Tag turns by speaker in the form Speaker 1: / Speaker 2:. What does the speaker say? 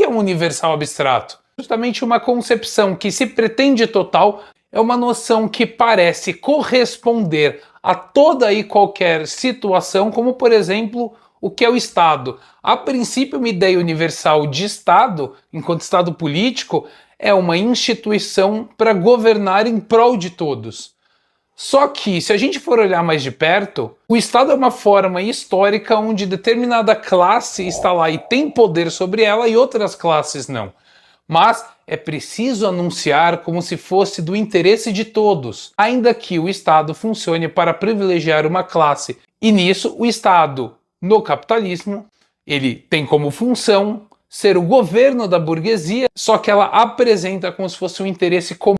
Speaker 1: que é um universal abstrato? Justamente uma concepção que se pretende total é uma noção que parece corresponder a toda e qualquer situação, como por exemplo o que é o Estado. A princípio, uma ideia universal de Estado, enquanto Estado político, é uma instituição para governar em prol de todos. Só que, se a gente for olhar mais de perto, o Estado é uma forma histórica onde determinada classe está lá e tem poder sobre ela e outras classes não. Mas é preciso anunciar como se fosse do interesse de todos, ainda que o Estado funcione para privilegiar uma classe. E nisso, o Estado, no capitalismo, ele tem como função ser o governo da burguesia, só que ela apresenta como se fosse um interesse comum